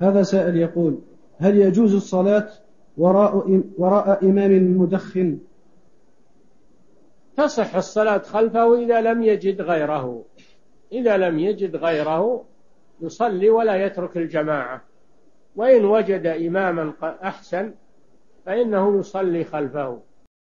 هذا سائل يقول هل يجوز الصلاة وراء وراء إمام مدخن؟ تصح الصلاة خلفه إذا لم يجد غيره. إذا لم يجد غيره يصلي ولا يترك الجماعة. وإن وجد إماما أحسن فإنه يصلي خلفه.